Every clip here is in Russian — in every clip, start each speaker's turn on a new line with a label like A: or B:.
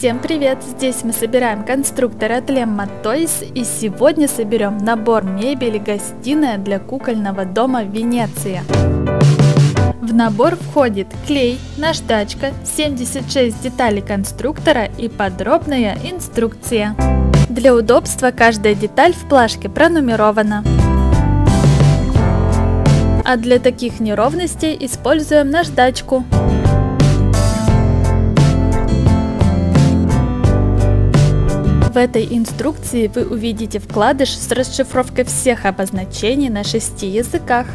A: Всем привет! Здесь мы собираем конструктор от Lemma Toys и сегодня соберем набор мебели гостиная для кукольного дома Венеция. В набор входит клей, наждачка, 76 деталей конструктора и подробная инструкция. Для удобства каждая деталь в плашке пронумерована. А для таких неровностей используем наждачку. В этой инструкции вы увидите вкладыш с расшифровкой всех обозначений на шести языках.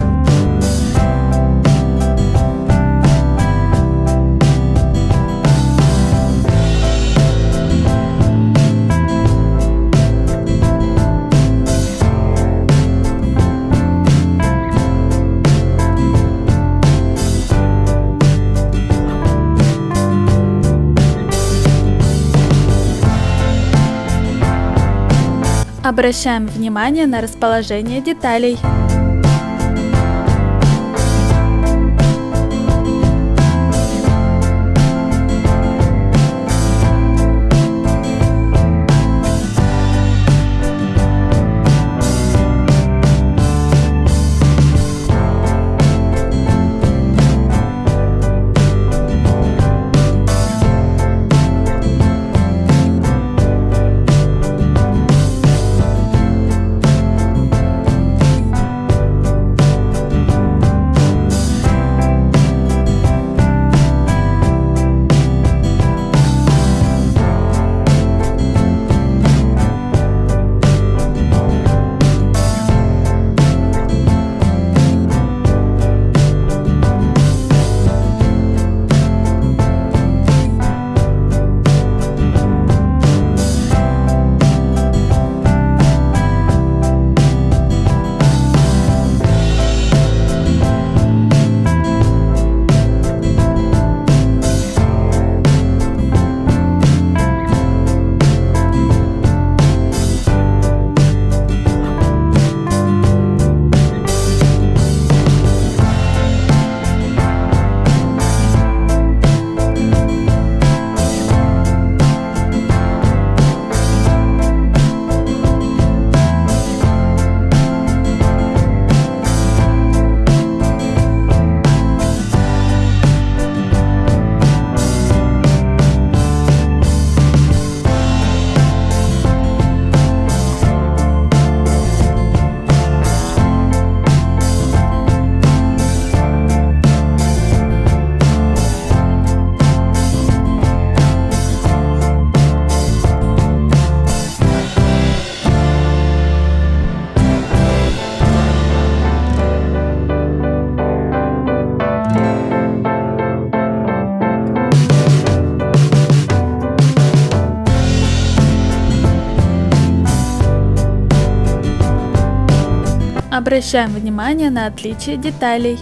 A: Обращаем внимание на расположение деталей. Обращаем внимание на отличие деталей.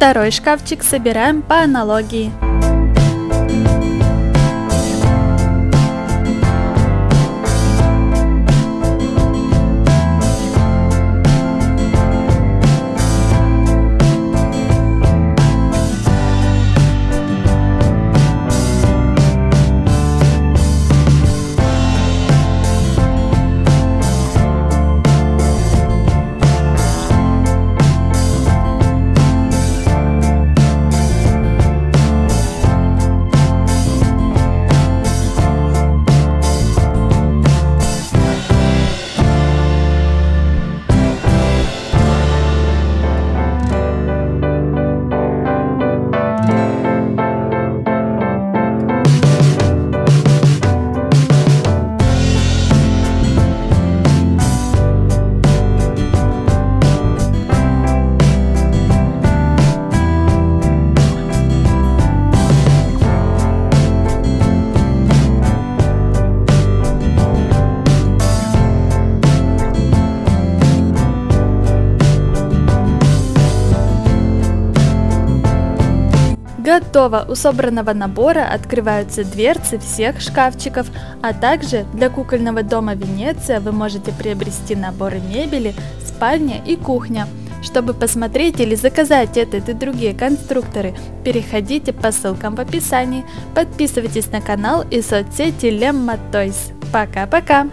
A: Второй шкафчик собираем по аналогии. Готово! У собранного набора открываются дверцы всех шкафчиков, а также для кукольного дома Венеция вы можете приобрести наборы мебели, спальня и кухня. Чтобы посмотреть или заказать этот и другие конструкторы, переходите по ссылкам в описании, подписывайтесь на канал и соцсети Lemma Toys. Пока-пока!